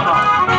oh